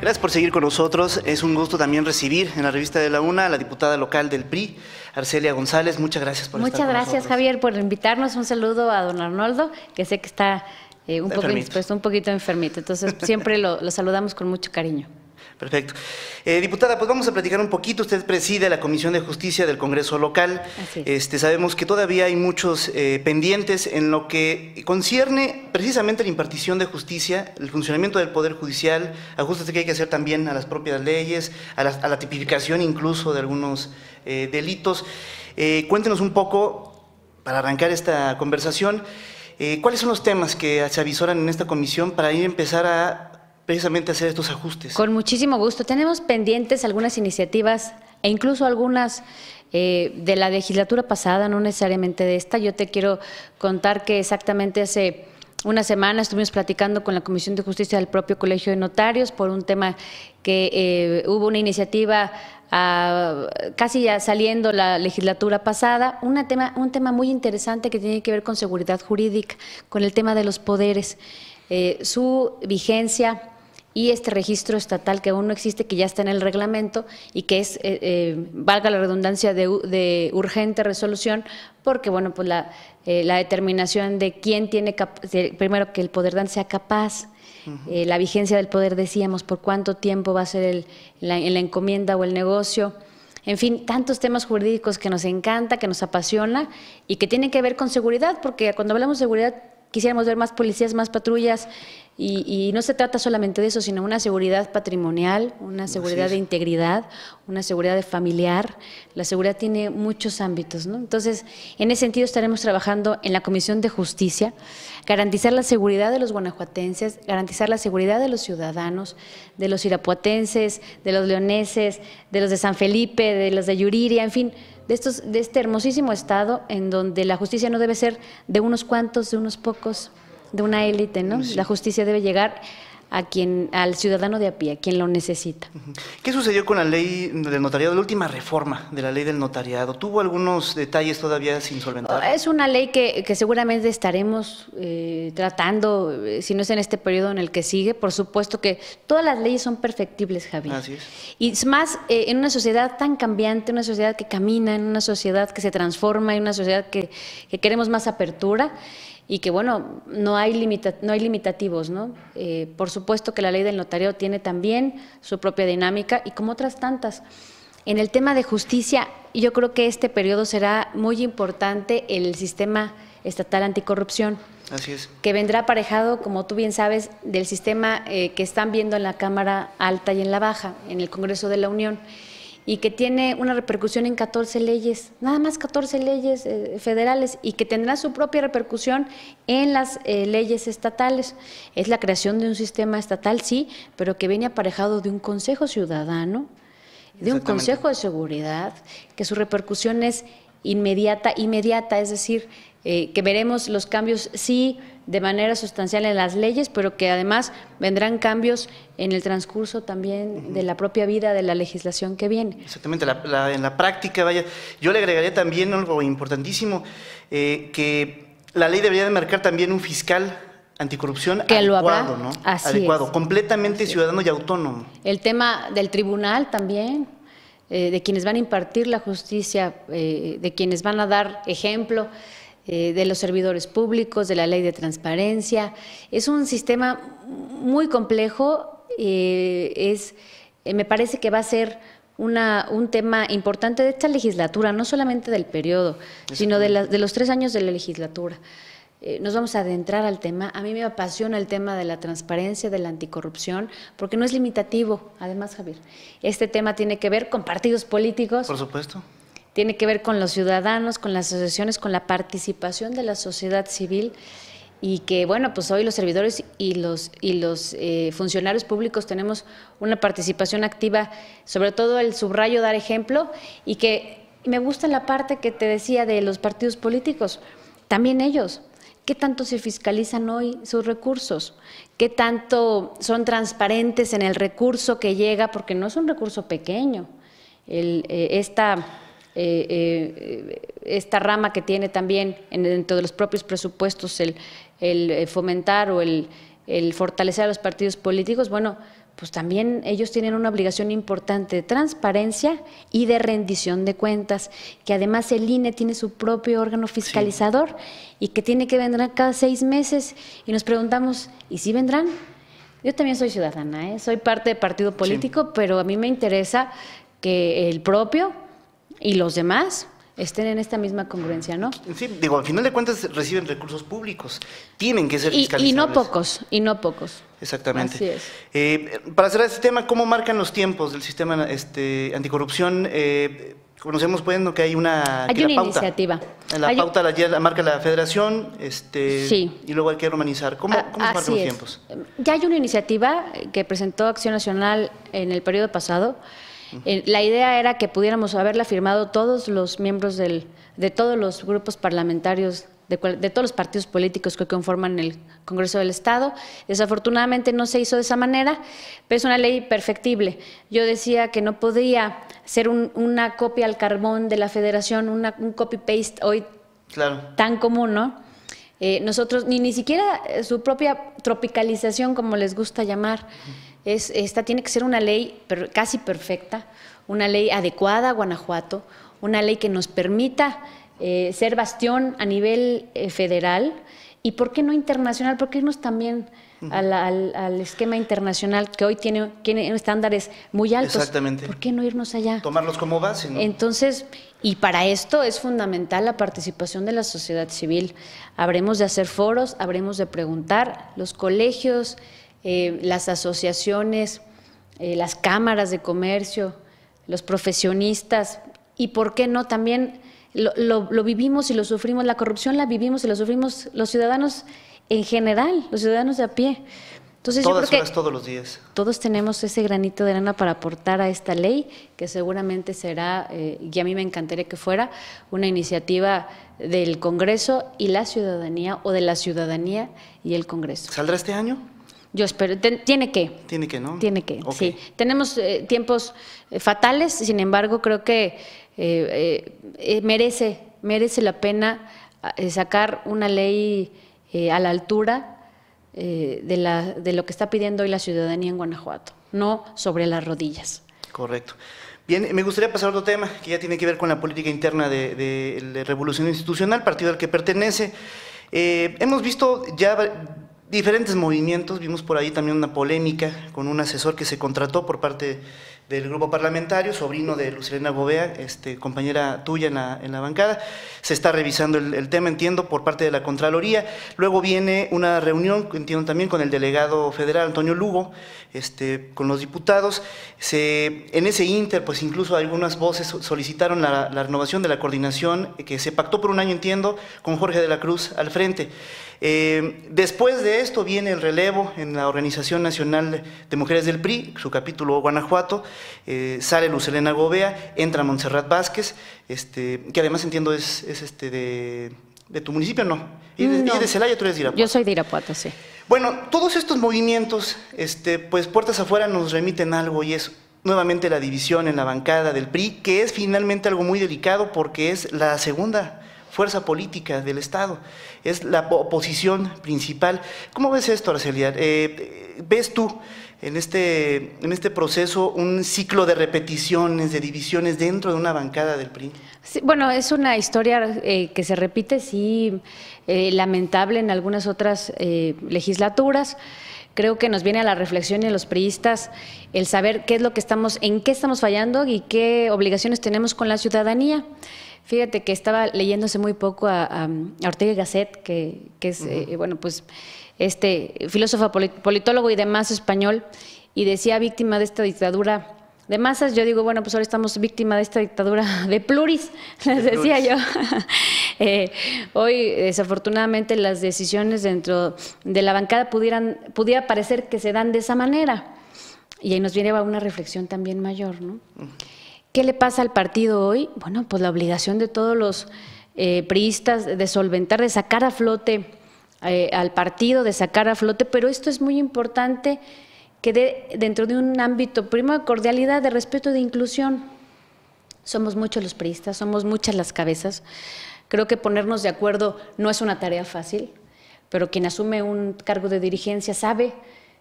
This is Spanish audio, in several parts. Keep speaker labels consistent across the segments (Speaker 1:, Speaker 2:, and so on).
Speaker 1: Gracias por seguir con nosotros. Es un gusto también recibir en la revista de la UNA a la diputada local del PRI, Arcelia González. Muchas gracias por
Speaker 2: Muchas
Speaker 1: estar con
Speaker 2: gracias,
Speaker 1: nosotros.
Speaker 2: Javier, por invitarnos. Un saludo a don Arnoldo, que sé que está eh, un poco indispuesto, un poquito enfermito. Entonces, siempre lo, lo saludamos con mucho cariño.
Speaker 1: Perfecto. Eh, diputada, pues vamos a platicar un poquito. Usted preside la Comisión de Justicia del Congreso local.
Speaker 2: Es.
Speaker 1: Este, sabemos que todavía hay muchos eh, pendientes en lo que concierne precisamente la impartición de justicia, el funcionamiento del Poder Judicial, ajustes que hay que hacer también a las propias leyes, a la, a la tipificación incluso de algunos eh, delitos. Eh, cuéntenos un poco, para arrancar esta conversación, cuáles son los temas que se avisoran en esta comisión para ir a empezar a precisamente hacer estos ajustes.
Speaker 2: Con muchísimo gusto. Tenemos pendientes algunas iniciativas e incluso algunas eh, de la legislatura pasada, no necesariamente de esta. Yo te quiero contar que exactamente hace una semana estuvimos platicando con la Comisión de Justicia del propio Colegio de Notarios por un tema que eh, hubo una iniciativa ah, casi ya saliendo la legislatura pasada, una tema, un tema muy interesante que tiene que ver con seguridad jurídica, con el tema de los poderes, eh, su vigencia y este registro estatal que aún no existe, que ya está en el reglamento y que es, eh, eh, valga la redundancia, de, de urgente resolución, porque, bueno, pues la, eh, la determinación de quién tiene, primero que el poder dante sea capaz, eh, la vigencia del poder, decíamos, por cuánto tiempo va a ser el, la, la encomienda o el negocio, en fin, tantos temas jurídicos que nos encanta, que nos apasiona y que tienen que ver con seguridad, porque cuando hablamos de seguridad quisiéramos ver más policías, más patrullas, y, y no se trata solamente de eso, sino una seguridad patrimonial, una seguridad de integridad, una seguridad de familiar. La seguridad tiene muchos ámbitos, ¿no? Entonces, en ese sentido estaremos trabajando en la Comisión de Justicia, garantizar la seguridad de los guanajuatenses, garantizar la seguridad de los ciudadanos, de los irapuatenses, de los leoneses, de los de San Felipe, de los de Yuriria, en fin, de, estos, de este hermosísimo estado en donde la justicia no debe ser de unos cuantos, de unos pocos, de una élite, ¿no? La justicia debe llegar a quien, al ciudadano de a pie, a quien lo necesita.
Speaker 1: ¿Qué sucedió con la ley del notariado, la última reforma de la ley del notariado? ¿Tuvo algunos detalles todavía sin solventar?
Speaker 2: Es una ley que, que seguramente estaremos eh, tratando, eh, si no es en este periodo en el que sigue. Por supuesto que todas las leyes son perfectibles, Javier.
Speaker 1: Así es.
Speaker 2: Y es más, eh, en una sociedad tan cambiante, una sociedad que camina, en una sociedad que se transforma, en una sociedad que, que queremos más apertura y que, bueno, no hay, limita- no hay limitativos, ¿no? Eh, por supuesto que la ley del notario tiene también su propia dinámica y como otras tantas. En el tema de justicia, yo creo que este periodo será muy importante el sistema estatal anticorrupción
Speaker 1: Así es.
Speaker 2: que vendrá aparejado, como tú bien sabes, del sistema eh, que están viendo en la Cámara Alta y en la Baja, en el Congreso de la Unión, y que tiene una repercusión en 14 leyes, nada más 14 leyes eh, federales, y que tendrá su propia repercusión en las eh, leyes estatales. Es la creación de un sistema estatal, sí, pero que viene aparejado de un Consejo Ciudadano, de un. Consejo de Seguridad, que su repercusión es inmediata, inmediata, es decir, eh, que veremos los cambios, sí, de manera sustancial en las leyes, pero que además vendrán cambios en el transcurso también de la propia vida de la legislación que viene.
Speaker 1: Exactamente, la- la- en la práctica, vaya, yo le agregaría también algo importantísimo, eh, que la ley debería de marcar también un fiscal anticorrupción
Speaker 2: Que lo habrá.
Speaker 1: adecuado, ¿no?
Speaker 2: Así
Speaker 1: adecuado,
Speaker 2: es.
Speaker 1: completamente ciudadano y autónomo.
Speaker 2: El tema del tribunal también, eh, de quienes van a impartir la justicia, eh, de quienes van a dar ejemplo, eh, de los servidores públicos, de la ley de transparencia. Es un sistema muy complejo, eh, es, eh, me parece que va a ser una, un tema importante de esta legislatura, no solamente del periodo, sino de, la- de los tres años de la legislatura. Eh, nos vamos a adentrar al tema. A mí me apasiona el tema de la transparencia, de la anticorrupción, porque no es limitativo, además, Javier. Este tema tiene que ver con partidos políticos,
Speaker 1: Por supuesto.
Speaker 2: Tiene que ver con los ciudadanos, con las asociaciones, con la participación de la sociedad civil y que, bueno, pues hoy los servidores y los, y los eh, funcionarios públicos tenemos una participación activa, sobre todo el subrayo dar ejemplo y que me gusta la parte que te decía de los partidos políticos, también ellos. ¿Qué tanto se fiscalizan hoy sus recursos? ¿Qué tanto son transparentes en el recurso que llega? Porque no es un recurso pequeño. El, eh, esta, eh, eh, esta rama que tiene también en- dentro de los propios presupuestos el, el, eh, fomentar o el, el fortalecer a los partidos políticos, bueno, pues también ellos tienen una obligación importante de transparencia y de rendición de cuentas, que además el INE tiene su propio órgano fiscalizador y que tiene que vendrán cada seis meses y nos preguntamos, ¿y si vendrán? Yo también soy ciudadana, ¿eh? soy parte de partido político, pero a mí me interesa que el propio y los demás estén en esta misma congruencia, ¿no?
Speaker 1: Sí, digo, al final de cuentas reciben recursos públicos, tienen que ser
Speaker 2: y,
Speaker 1: fiscalizables.
Speaker 2: y no pocos, y no pocos.
Speaker 1: Exactamente.
Speaker 2: Así es.
Speaker 1: Eh, para cerrar este tema, ¿cómo marcan los tiempos del sistema este, anticorrupción? Eh, conocemos, bueno, que hay una...
Speaker 2: Hay
Speaker 1: que
Speaker 2: una
Speaker 1: la pauta,
Speaker 2: iniciativa.
Speaker 1: La
Speaker 2: Hay-
Speaker 1: pauta la, marca la federación este,
Speaker 2: Sí.
Speaker 1: y luego hay que romanizar. ¿Cómo,
Speaker 2: Ah,
Speaker 1: cómo se marcan los tiempos?
Speaker 2: Ya hay una iniciativa que presentó Acción Nacional en el periodo pasado. Eh, La idea era que pudiéramos haberla firmado todos los miembros del, de todos los grupos parlamentarios, de, cual- de todos los partidos políticos que conforman el Congreso del Estado. Desafortunadamente no se hizo de esa manera, pero es una ley perfectible. Yo decía que no podía ser un- una copia al carbón de la federación, una- un copy-paste hoy
Speaker 1: Claro.
Speaker 2: tan común, ¿no? Eh, nosotros, ni, ni siquiera su propia tropicalización, como les gusta llamar, es, esta tiene que ser una ley per- casi perfecta, una ley adecuada a Guanajuato, una ley que nos permita eh, ser bastión a nivel eh, federal y, ¿por qué no internacional? ¿Por qué irnos también al, al esquema internacional que hoy tiene, tiene estándares muy altos?
Speaker 1: Exactamente.
Speaker 2: ¿Por qué no irnos allá?
Speaker 1: Tomarlos como base, ¿no?
Speaker 2: Entonces, y para esto es fundamental la participación de la sociedad civil. Habremos de hacer foros, habremos de preguntar, los colegios, eh, las asociaciones, eh, las cámaras de comercio, los profesionistas, y por qué no también lo, lo- lo vivimos y lo sufrimos, la corrupción la vivimos y lo sufrimos los ciudadanos en general, los ciudadanos de a pie. Entonces, yo
Speaker 1: Todas
Speaker 2: creo
Speaker 1: horas,
Speaker 2: que
Speaker 1: todos los días.
Speaker 2: todos tenemos ese granito de arena para aportar a esta ley, que seguramente será, eh, y a mí me encantaría que fuera, una iniciativa del Congreso y la ciudadanía, o de la ciudadanía y el Congreso.
Speaker 1: ¿Saldrá este año?
Speaker 2: Yo espero, tiene que,
Speaker 1: Tiene que, ¿no?
Speaker 2: tiene que, sí. Tenemos eh, tiempos eh, fatales, sin embargo, creo que eh, merece, merece la pena eh, sacar una ley a la altura de, la, de lo que está pidiendo hoy la ciudadanía en Guanajuato, no sobre las rodillas.
Speaker 1: Correcto. Bien, me gustaría pasar a otro tema que ya tiene que ver con la política interna de, de la Revolución Institucional, partido al que pertenece. Hemos visto ya diferentes movimientos, vimos por ahí también una polémica con un asesor que se contrató por parte del grupo parlamentario, sobrino de Lucilena Gobea, este, compañera tuya en la, en la bancada. Se está revisando el, tema, entiendo, por parte de la Contraloría. Luego viene una reunión, entiendo también, con el delegado federal Antonio Lugo, este, con los diputados. Se, en ese inter, pues incluso algunas voces solicitaron la, la renovación de la coordinación que se pactó por un año, entiendo, con Jorge de la Cruz al frente. Eh, después de esto viene el relevo en la Organización Nacional de Mujeres del PRI, su capítulo Guanajuato, eh, sale Lucelena Gobea, entra Montserrat Vázquez, este, que además entiendo es, es este de, de tu municipio, ¿no? Y de,
Speaker 2: No.
Speaker 1: y de Celaya, tú eres de Irapuato.
Speaker 2: Yo soy de Irapuato, sí.
Speaker 1: Bueno, todos estos movimientos, este, pues puertas afuera nos remiten algo y es nuevamente la división en la bancada del PRI, que es finalmente algo muy delicado porque es la segunda fuerza política del Estado, es la oposición principal. ¿Cómo ves esto, Arcelia? Eh, ¿Ves tú en este, en este proceso un ciclo de repeticiones, de divisiones dentro de una bancada del PRI?
Speaker 2: Sí, bueno, es una historia eh, que se repite, sí, eh, lamentable en algunas otras eh, legislaturas. Creo que nos viene a la reflexión y a los priistas el saber qué es lo que estamos, en qué estamos fallando y qué obligaciones tenemos con la ciudadanía. Fíjate que estaba leyéndose muy poco a, Ortega y Gasset, que, que es, bueno, pues, este filósofo, poli- politólogo y demás español, y decía víctima de esta dictadura de masas. Yo digo, bueno, pues ahora estamos víctima de esta dictadura de pluris, les decía
Speaker 1: pluris.
Speaker 2: yo. Eh, hoy, desafortunadamente, las decisiones dentro de la bancada pudieran, pudiera parecer que se dan de esa manera. Y ahí nos viene una reflexión también mayor, ¿no? ¿Qué le pasa al partido hoy? Bueno, pues la obligación de todos los eh, priistas de solventar, de sacar a flote eh, al partido, de sacar a flote, pero esto es muy importante que dé dentro de un ámbito, primero, de cordialidad, de respeto, de inclusión. Somos muchos los priistas, somos muchas las cabezas. Creo que ponernos de acuerdo no es una tarea fácil, pero quien asume un cargo de dirigencia sabe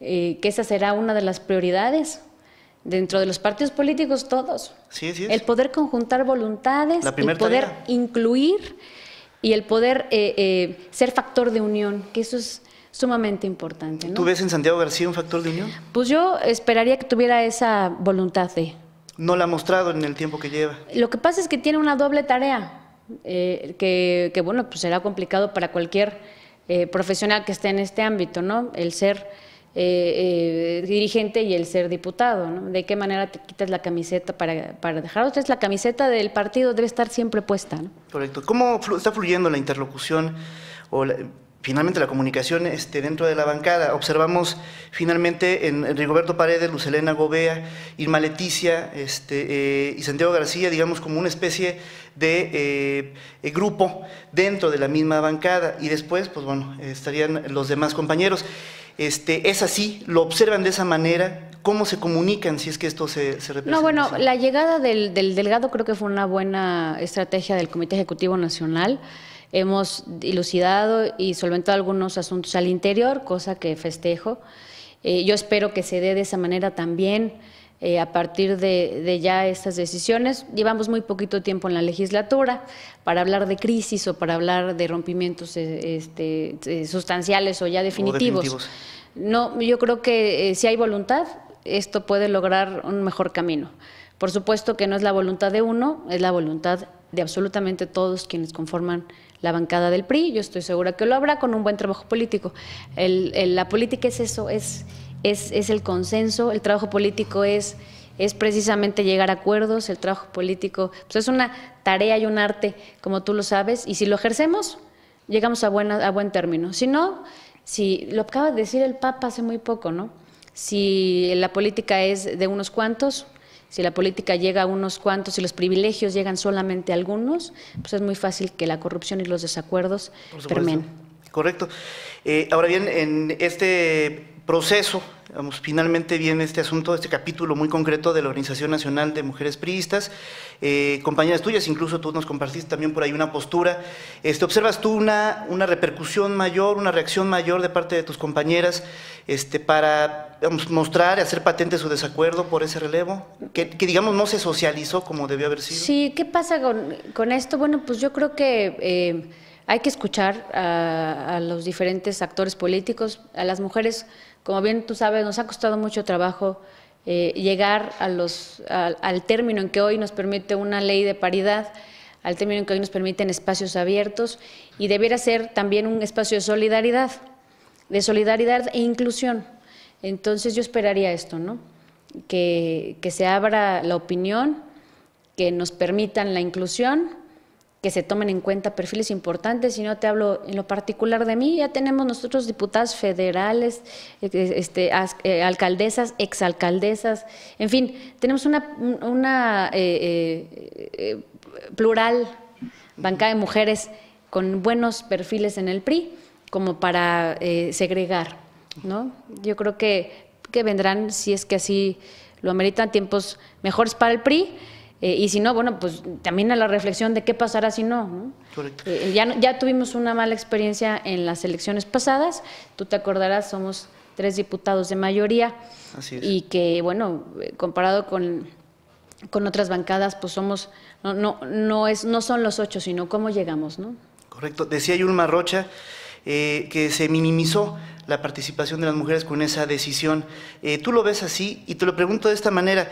Speaker 2: eh, que esa será una de las prioridades dentro de los partidos políticos todos.
Speaker 1: Sí, sí.
Speaker 2: El poder conjuntar voluntades, el poder incluir y el poder eh, eh, ser factor de unión, que eso es sumamente importante.
Speaker 1: ¿Tú ves en Santiago García un factor de unión?
Speaker 2: Pues yo esperaría que tuviera esa voluntad de...
Speaker 1: No la ha mostrado en el tiempo que lleva.
Speaker 2: Lo que pasa es que tiene una doble tarea, eh, que, que, bueno, pues será complicado para cualquier profesional que esté en este ámbito, ¿no? El ser eh, eh, dirigente y el ser diputado. ¿no? ¿De qué manera te quitas la camiseta para, para dejar? Entonces, la camiseta del partido debe estar siempre puesta. ¿no?
Speaker 1: Correcto. ¿Cómo está fluyendo la interlocución o finalmente la comunicación este, dentro de la bancada? Observamos finalmente en, Rigoberto Paredes, Lucelena Gobea, Irma Leticia este, eh, y Santiago García, digamos, como una especie de eh, grupo dentro de la misma bancada y después, pues bueno, estarían los demás compañeros. Este, ¿Es así? ¿Lo observan de esa manera? ¿Cómo se comunican si es que esto se, se
Speaker 2: No, bueno, la llegada del, del delegado creo que fue una buena estrategia del Comité Ejecutivo Nacional. Hemos dilucidado y solventado algunos asuntos al interior, cosa que festejo. Eh, yo espero que se dé de esa manera también eh, a partir de, de, ya estas decisiones. Llevamos muy poquito tiempo en la legislatura para hablar de crisis o para hablar de rompimientos eh, este, eh, sustanciales o ya definitivos. No, yo creo que si hay voluntad, esto puede lograr un mejor camino. Por supuesto que no es la voluntad de uno, es la voluntad de absolutamente todos quienes conforman la bancada del PRI. Yo estoy segura que lo habrá con un buen trabajo político. la política es eso, es es, el consenso, el trabajo político es, es precisamente llegar a acuerdos, el trabajo político pues es una tarea y un arte, como tú lo sabes, y si lo ejercemos, llegamos a, buena, a buen término. Si no, si lo acaba de decir el Papa hace muy poco, ¿no? Si la política es de unos cuantos, si la política llega a unos cuantos, si los privilegios llegan solamente a algunos, pues es muy fácil que la corrupción y los desacuerdos permeen.
Speaker 1: Correcto. Eh, ahora bien, en este proceso, vamos, finalmente viene este asunto, este capítulo muy concreto de la Organización Nacional de Mujeres Priistas. Eh, compañeras tuyas, incluso tú nos compartiste también por ahí una postura. Este, ¿Observas tú una, una repercusión mayor, una reacción mayor de parte de tus compañeras este, para mostrar y hacer patente su desacuerdo por ese relevo? Que, digamos no se socializó como debió haber sido.
Speaker 2: Sí, ¿qué pasa con, esto? Bueno, pues yo creo que... Eh, hay que escuchar a, los diferentes actores políticos, a las mujeres como bien tú sabes, nos ha costado mucho trabajo eh, llegar a los, al término en que hoy nos permite una ley de paridad, al término en que hoy nos permiten espacios abiertos y debiera ser también un espacio de solidaridad, de solidaridad e inclusión. Entonces yo esperaría esto, ¿no? Que, que se abra la opinión, que nos permitan la inclusión que se tomen en cuenta perfiles importantes, y no te hablo en lo particular de mí, ya tenemos nosotros diputadas federales, eh, este, eh, alcaldesas, exalcaldesas, en fin, tenemos una, una eh, plural bancada de mujeres con buenos perfiles en el PRI como para segregar, ¿no? Yo creo que, que vendrán, si es que así lo ameritan, tiempos mejores para el PRI, eh, y si no, bueno, pues también a la reflexión de qué pasará si no. Eh, ya, ya tuvimos una mala experiencia en las elecciones pasadas, tú te acordarás, somos tres diputados de mayoría y que, bueno, eh, comparado con, con otras bancadas, pues somos, no, no, no, es, no son los ocho, sino cómo llegamos, ¿no?
Speaker 1: Correcto. Decía Yulma Rocha que se minimizó la participación de las mujeres con esa decisión. ¿Tú lo ves así? Y te lo pregunto de esta manera.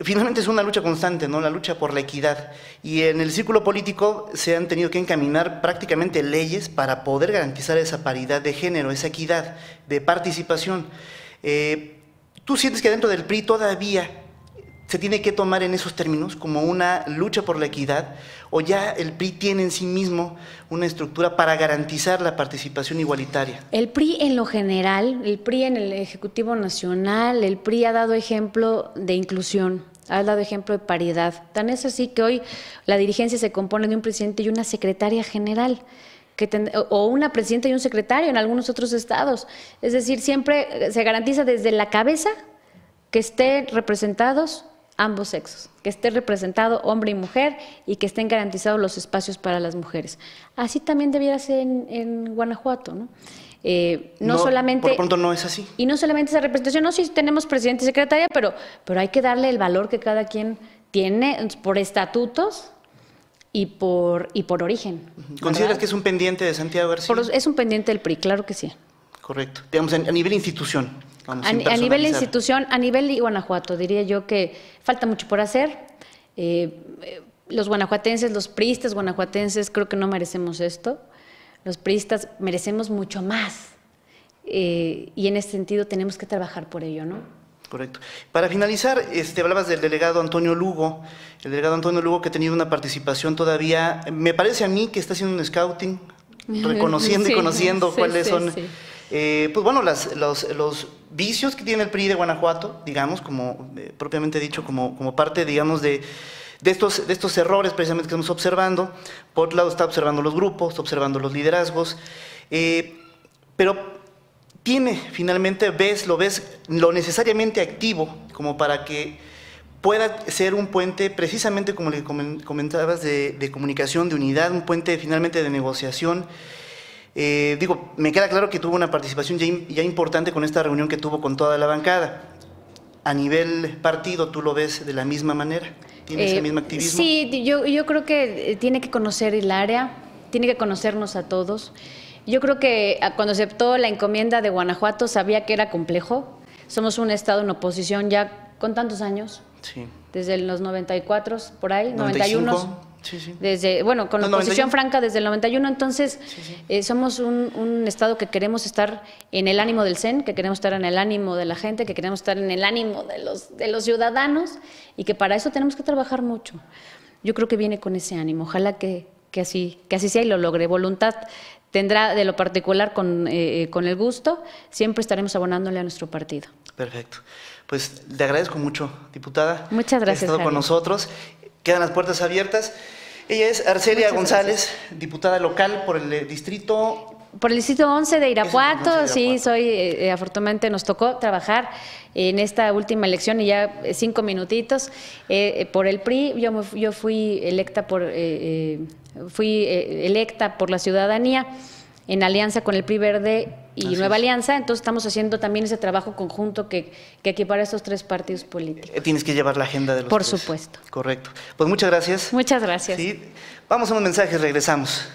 Speaker 1: Finalmente es una lucha constante, ¿no? La lucha por la equidad. Y en el círculo político se han tenido que encaminar prácticamente leyes para poder garantizar esa paridad de género, esa equidad de participación. Eh, ¿Tú sientes que dentro del PRI todavía se tiene que tomar en esos términos como una lucha por la equidad o ya el PRI tiene en sí mismo una estructura para garantizar la participación igualitaria?
Speaker 2: El PRI en lo general, el PRI en el Ejecutivo Nacional, el PRI ha dado ejemplo de inclusión, ha dado ejemplo de paridad. Tan es así que hoy la dirigencia se compone de un presidente y una secretaria general. Que o una presidenta y un secretario en algunos otros estados. Es decir, siempre se garantiza desde la cabeza que estén representados ambos sexos, que esté representado hombre y mujer y que estén garantizados los espacios para las mujeres. Así también debiera ser en, Guanajuato, ¿no?
Speaker 1: Eh, no, solamente... Por pronto no es así.
Speaker 2: Y no solamente esa representación, no, sí tenemos presidente y secretaria, pero, pero hay que darle el valor que cada quien tiene por estatutos y por, y por origen.
Speaker 1: ¿Consideras que es un pendiente de Santiago García?
Speaker 2: es un pendiente del PRI, claro que sí.
Speaker 1: Correcto. Digamos, a nivel institución.
Speaker 2: A, nivel institución, a nivel Guanajuato, diría yo que falta mucho por hacer. Eh, eh, los guanajuatenses, los priistas guanajuatenses, creo que no merecemos esto. Los priistas merecemos mucho más. Eh, y en ese sentido tenemos que trabajar por ello, ¿no?
Speaker 1: Correcto. Para finalizar, este, hablabas del delegado Antonio Lugo, el delegado Antonio Lugo que ha tenido una participación todavía, me parece a mí que está haciendo un scouting, reconociendo y conociendo cuáles son, eh, pues bueno, los, vicios que tiene el PRI de Guanajuato, digamos, como eh, propiamente dicho, como, parte, digamos, de, de, estos, de errores precisamente que estamos observando. Por otro lado, está observando los grupos, está observando los liderazgos, eh, pero tiene finalmente, ves, lo ves lo necesariamente activo como para que pueda ser un puente, precisamente como le comentabas, de, comunicación, de unidad, un puente finalmente de negociación. Eh, digo, me queda claro que tuvo una participación ya, importante con esta reunión que tuvo con toda la bancada. A nivel partido, ¿tú lo ves de la misma manera? ¿Tiene ese eh, mismo activismo?
Speaker 2: Sí, yo, yo creo que eh, tiene que conocer el área, tiene que conocernos a todos. Yo creo que ah, cuando aceptó la encomienda de Guanajuato sabía que era complejo. Somos un estado en oposición ya con tantos años. Sí. Desde los 94, por ahí, 91. Sí, sí. Desde, bueno, con la oposición franca desde el 91, entonces eh, somos un, un, estado que queremos estar en el ánimo del CEN, que queremos estar en el ánimo de la gente, que queremos estar en el ánimo de los, de los ciudadanos y que para eso tenemos que trabajar mucho. Yo creo que viene con ese ánimo. Ojalá que, que, así, que así sea y lo logre. Voluntad tendrá de lo particular con, eh, eh, con el gusto, siempre estaremos abonándole a nuestro partido.
Speaker 1: Perfecto. Pues le agradezco mucho, diputada.
Speaker 2: Muchas gracias.
Speaker 1: Estado con nosotros. Quedan las puertas abiertas. Ella es Arcelia González, diputada local por el eh, distrito.
Speaker 2: Por el distrito 11 de Irapuato, sí, soy, afortunadamente nos tocó trabajar en esta última elección y ya cinco minutitos por el PRI. Yo, yo fui electa por fui eh, electa por la ciudadanía en alianza con el PRI Verde y Nueva Alianza, entonces estamos haciendo también ese trabajo conjunto que, que equipara a estos tres partidos políticos.
Speaker 1: Eh, tienes que llevar la agenda de los
Speaker 2: Por supuesto.
Speaker 1: Correcto. Pues muchas gracias.
Speaker 2: Muchas gracias.
Speaker 1: Sí. Vamos a unos mensajes, regresamos.